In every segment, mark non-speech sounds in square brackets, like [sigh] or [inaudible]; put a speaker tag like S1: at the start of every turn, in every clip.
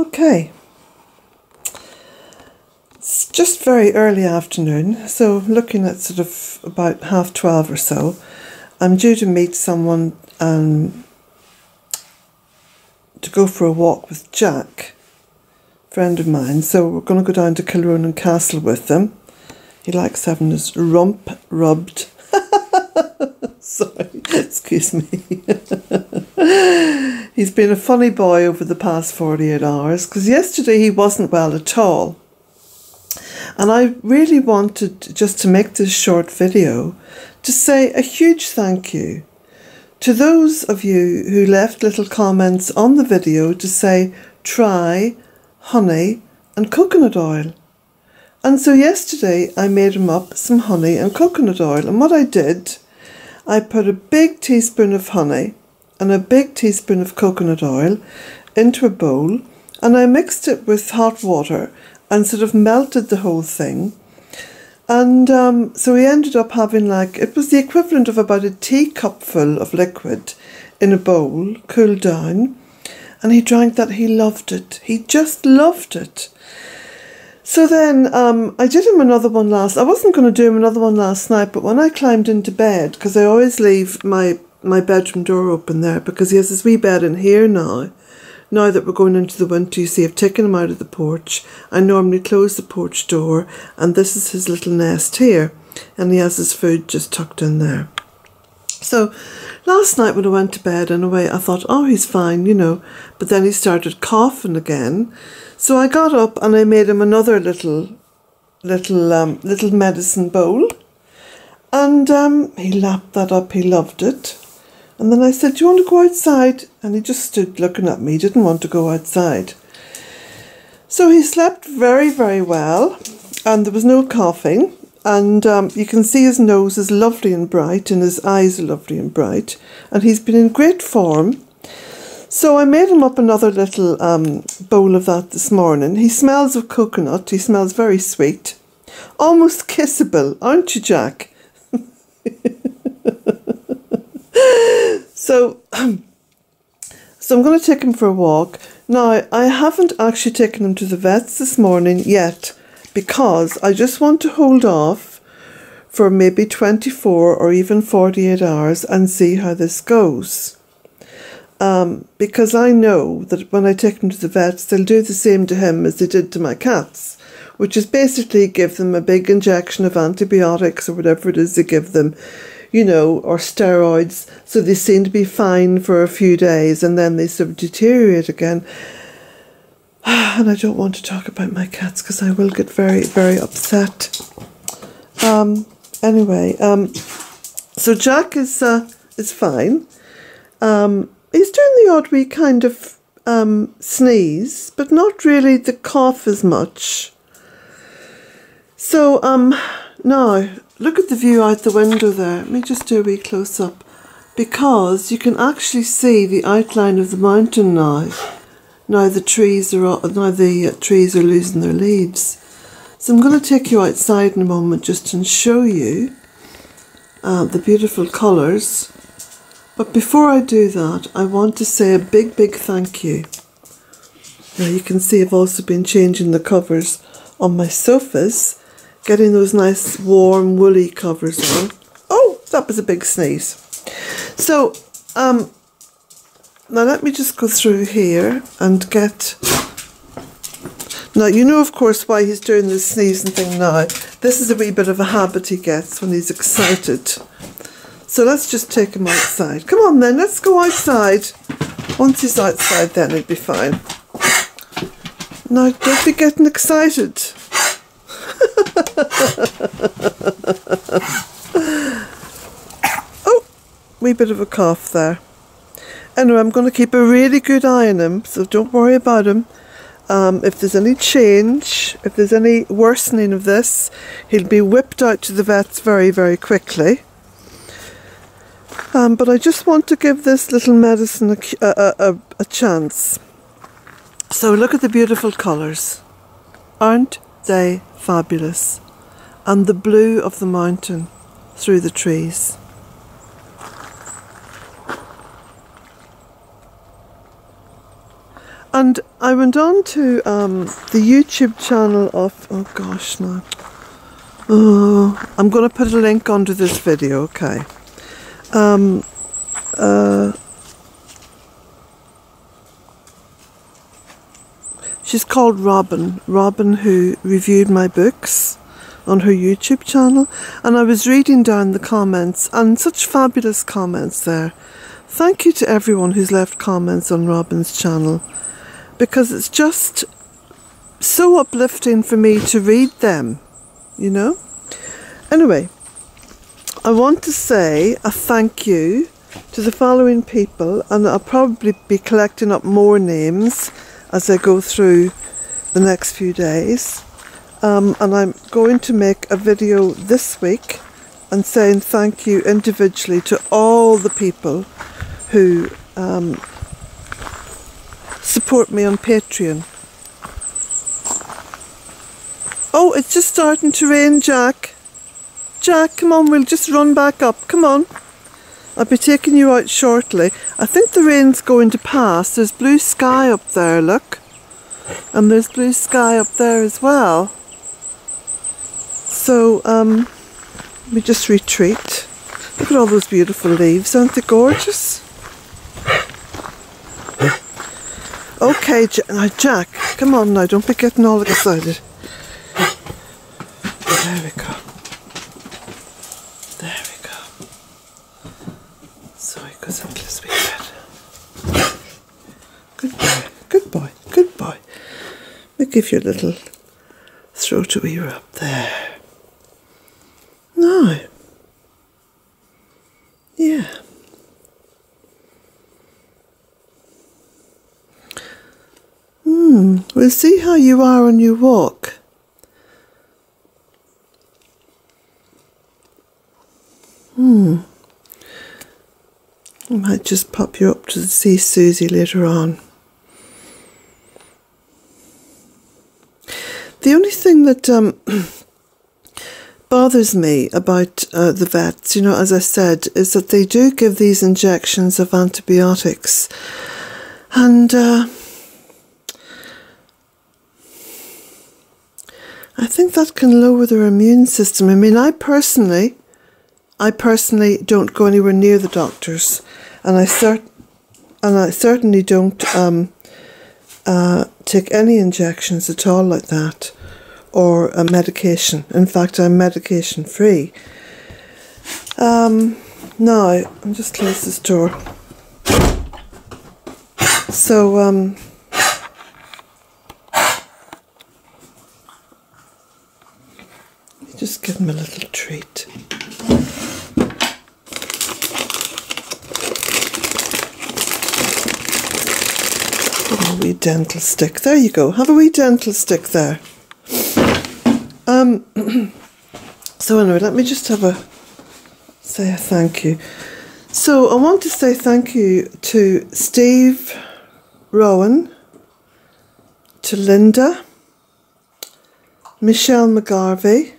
S1: Okay. It's just very early afternoon, so looking at sort of about half 12 or so. I'm due to meet someone um, to go for a walk with Jack, friend of mine. So we're going to go down to Kilronan Castle with them. He likes having his rump rubbed. [laughs] Sorry, [laughs] excuse me. [laughs] He's been a funny boy over the past 48 hours because yesterday he wasn't well at all. And I really wanted just to make this short video to say a huge thank you to those of you who left little comments on the video to say try honey and coconut oil. And so yesterday I made him up some honey and coconut oil. And what I did, I put a big teaspoon of honey and a big teaspoon of coconut oil into a bowl and I mixed it with hot water and sort of melted the whole thing. And um, so he ended up having like, it was the equivalent of about a teacupful of liquid in a bowl, cooled down. And he drank that. He loved it. He just loved it. So then um, I did him another one last. I wasn't going to do him another one last night, but when I climbed into bed, because I always leave my my bedroom door open there because he has his wee bed in here now now that we're going into the winter, you see, I've taken him out of the porch. I normally close the porch door, and this is his little nest here, and he has his food just tucked in there. So last night when I went to bed, in a way, I thought, oh, he's fine, you know, but then he started coughing again. So I got up and I made him another little, little, um, little medicine bowl, and um, he lapped that up. He loved it. And then I said, Do you want to go outside? And he just stood looking at me. He didn't want to go outside. So he slept very, very well, and there was no coughing. And um, you can see his nose is lovely and bright, and his eyes are lovely and bright. And he's been in great form. So I made him up another little um, bowl of that this morning. He smells of coconut. He smells very sweet. Almost kissable, aren't you, Jack? So, [clears throat] so I'm going to take him for a walk. Now, I haven't actually taken him to the vets this morning yet because I just want to hold off for maybe 24 or even 48 hours and see how this goes. Um, because I know that when I take him to the vets, they'll do the same to him as they did to my cats, which is basically give them a big injection of antibiotics or whatever it is they give them you know, or steroids, so they seem to be fine for a few days and then they sort of deteriorate again. [sighs] And I don't want to talk about my cats because I will get very, very upset. Um, anyway, um, so Jack is uh, is fine. Um, he's doing the odd wee kind of um, sneeze, but not really the cough as much. So um, now Look at the view out the window there. Let me just do a wee close up. Because you can actually see the outline of the mountain now. Now the trees are now the uh, trees are losing their leaves. So I'm going to take you outside in a moment just to show you uh, the beautiful colours. But before I do that, I want to say a big, big thank you. Now you can see I've also been changing the covers on my sofas getting those nice warm woolly covers on. Oh, that was a big sneeze. So, um, now let me just go through here and get... Now, you know, of course, why he's doing this sneezing thing now. This is a wee bit of a habit he gets when he's excited. So let's just take him outside. Come on then, let's go outside. Once he's outside, then he'll be fine. Now, don't be getting excited. [laughs] oh, wee bit of a cough there. Anyway, I'm going to keep a really good eye on him, so don't worry about him. Um, if there's any change, if there's any worsening of this, he'll be whipped out to the vets very, very quickly. Um, but I just want to give this little medicine a, a, a, a chance. So look at the beautiful colours. Aren't they fabulous? and the blue of the mountain through the trees. And I went on to um, the YouTube channel of, oh gosh, no. Oh, I'm going to put a link under this video, okay. Um, uh, she's called Robin. Robin, who reviewed my books on her YouTube channel. And I was reading down the comments, and such fabulous comments there. Thank you to everyone who's left comments on Robin's channel because it's just so uplifting for me to read them, you know? Anyway, I want to say a thank you to the following people, and I'll probably be collecting up more names as I go through the next few days. Um, and I'm going to make a video this week and saying thank you individually to all the people who um, support me on Patreon. Oh, it's just starting to rain, Jack. Jack, come on, we'll just run back up. Come on. I'll be taking you out shortly. I think the rain's going to pass. There's blue sky up there, look. And there's blue sky up there as well. So, um, let me just retreat. Look at all those beautiful leaves, aren't they gorgeous? Okay, now Jack, come on now, don't be getting all excited. There we go. There we go. So he goes up this wee bit. Good boy, good boy, good boy. Let me give you a little throat a wee rub there. No. Yeah. Hmm, we'll see how you are on your walk. Hmm. I might just pop you up to see Susie later on. The only thing that um, [clears throat] bothers me about uh, the vets, you know, as I said, is that they do give these injections of antibiotics. And uh, I think that can lower their immune system. I mean, I personally, I personally don't go anywhere near the doctors, and I cert- and I certainly don't um, uh, take any injections at all like that, or a medication. In fact, I'm medication free. Um, now, I'm just close this door. So, um, Just give him a little treat. a wee dental stick. There you go. Have a wee dental stick there. Um. [clears throat] so anyway, let me just have a say a thank you. So I want to say thank you to Steve Rowan, to Linda, Michelle McGarvey,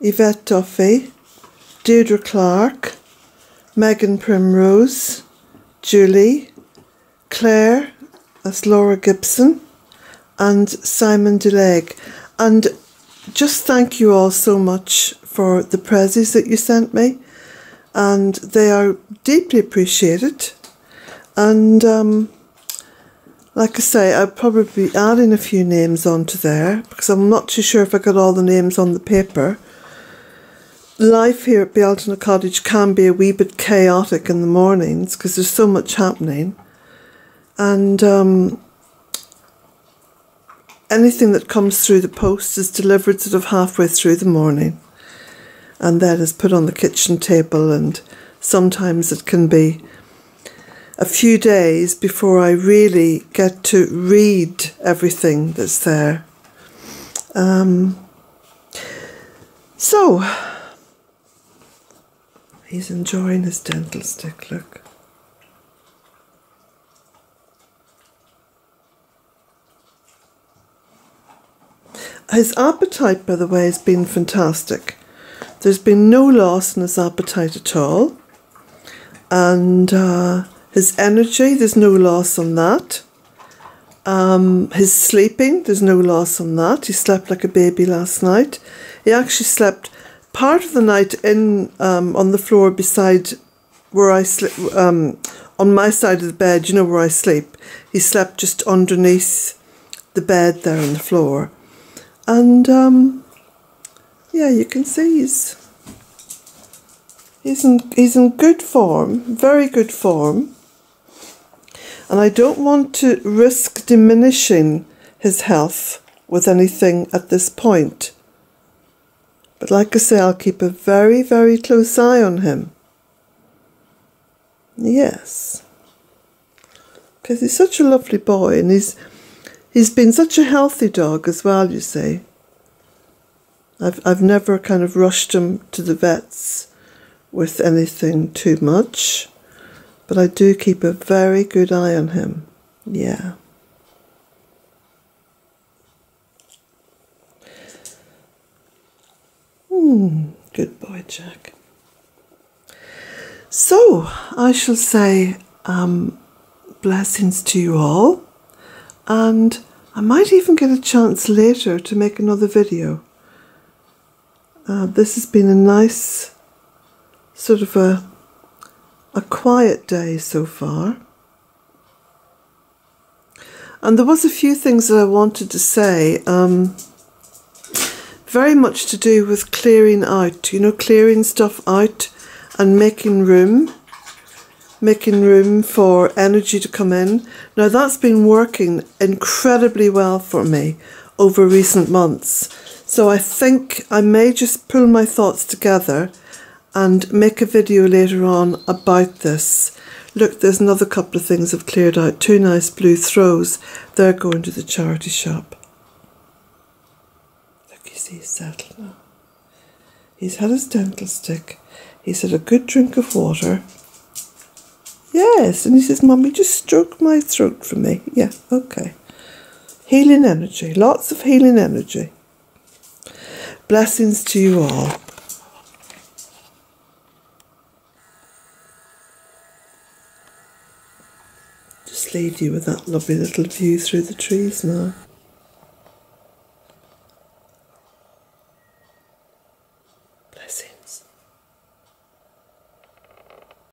S1: Yvette Duffy, Deirdre Clark, Megan Primrose, Julie, Claire, that's Laura Gibson, and Simon Deleg. And just thank you all so much for the prezzies that you sent me, and they are deeply appreciated. And um, like I say, I'll probably be adding a few names onto there because I'm not too sure if I got all the names on the paper life here at Bealtaine Cottage can be a wee bit chaotic in the mornings because there's so much happening. And um, anything that comes through the post is delivered sort of halfway through the morning and then is put on the kitchen table. And sometimes it can be a few days before I really get to read everything that's there. Um, so, He's enjoying his dental stick, look. His appetite, by the way, has been fantastic. There's been no loss in his appetite at all. And uh, his energy, there's no loss on that. Um, his sleeping, there's no loss on that. He slept like a baby last night. He actually slept part of the night in um, on the floor beside where I sleep, um, on my side of the bed, you know where I sleep. He slept just underneath the bed there on the floor. And um, yeah, you can see he's he's in he's in good form, very good form and I don't want to risk diminishing his health with anything at this point. But like I say, I'll keep a very, very close eye on him. Yes. Because he's such a lovely boy and he's he's been such a healthy dog as well, you see. I've I've never kind of rushed him to the vets with anything too much. But I do keep a very good eye on him. Yeah. Hmm, good boy, Jack. So, I shall say um, blessings to you all, and I might even get a chance later to make another video. Uh, this has been a nice sort of a a quiet day so far. And there was a few things that I wanted to say, um, very much to do with clearing out, you know, clearing stuff out and making room, making room for energy to come in. Now that's been working incredibly well for me over recent months. So I think I may just pull my thoughts together and make a video later on about this. Look, there's another couple of things I've cleared out. Two nice blue throws. They're going to the charity shop. Look, you see, he's settled now. He's had his dental stick. He's had a good drink of water. Yes, and he says, Mummy, just stroke my throat for me. Yeah, okay. Healing energy, lots of healing energy. Blessings to you all. just leave you with that lovely little view through the trees now.